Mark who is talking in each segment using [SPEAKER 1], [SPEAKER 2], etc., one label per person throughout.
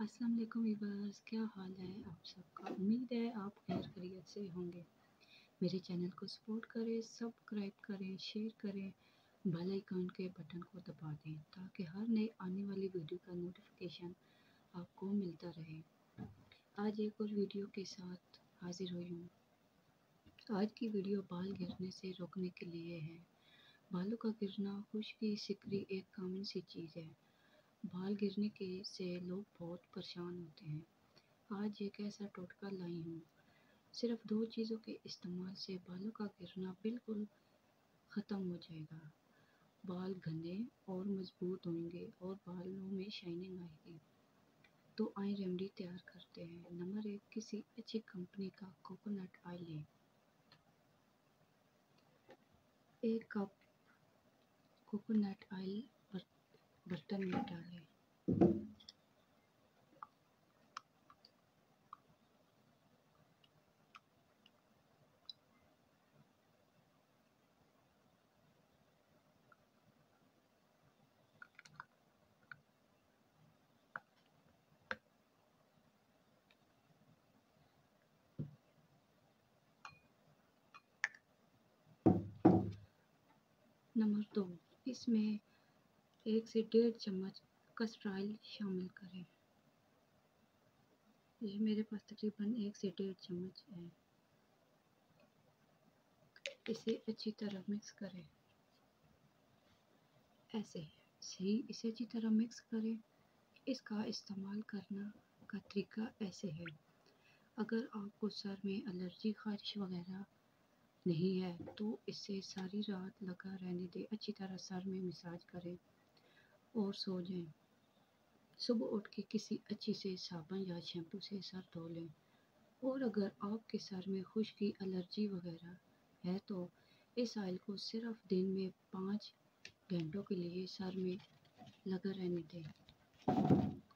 [SPEAKER 1] अस्सलाम वालेकुम वीवर्स क्या हाल है आप सबका? उम्मीद है आप खैर खरीत से होंगे। मेरे चैनल को सपोर्ट करें, सब्सक्राइब करें, शेयर करें, बेल आइकन के बटन को दबा दें ताकि हर नई आने वाली वीडियो का नोटिफिकेशन आपको मिलता रहे। आज एक और वीडियो के साथ हाजिर हुई हूँ। आज की वीडियो बाल गिरने से रोकने के लिए है। बालों का गिरना खुश्की सिकरी एक कॉमन सी चीज़ है। बाल गिरने के से लोग बहुत परेशान होते हैं। आज एक ऐसा टोटका लाई हूँ। सिर्फ़ दो चीज़ों के इस्तेमाल से बालों का गिरना बिल्कुल ख़त्म हो जाएगा। बाल घने और मज़बूत होंगे और बालों में शाइनिंग आएगी। तो आई रेमडी तैयार करते हैं। नंबर एक, किसी अच्छी कंपनी का कोकोनट ऑयल लें। एक कप कोकोनट ऑयल बर्तन में डालें। नंबर दो इसमें एक से डेढ़ चम्मच कस्टर्ड ऑयल शामिल करें। ये मेरे पास तकरीबन एक से डेढ़ चम्मच है। इसे अच्छी तरह मिक्स करें। ऐसे सही इसे अच्छी तरह मिक्स करें। इसका इस्तेमाल करना का तरीका ऐसे है। अगर आपको सर में एलर्जी खारिश वगैरह नहीं है तो इसे सारी रात लगा रहने दें। अच्छी तरह सर में मसाज करें। और सो जाएँ। सुबह उठ के किसी अच्छी से साबुन या शैम्पू से सर धो लें। और अगर आपके सर में खुश्की, एलर्जी वगैरह है तो इस ऑयल को सिर्फ़ दिन में पाँच घंटों के लिए सर में लगा रहने दें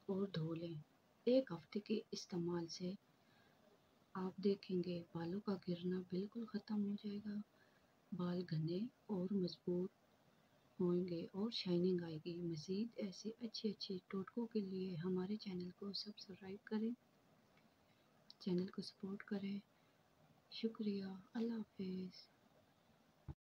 [SPEAKER 1] और धो लें। एक हफ़्ते के इस्तेमाल से आप देखेंगे बालों का गिरना बिल्कुल ख़त्म हो जाएगा। बाल घने और मज़बूत होंगे और शाइनिंग आएगी। मज़ीद ऐसे अच्छे अच्छे टोटकों के लिए हमारे चैनल को सब्सक्राइब करें चैनल को सपोर्ट करें। शुक्रिया। अल्लाह हाफिज़।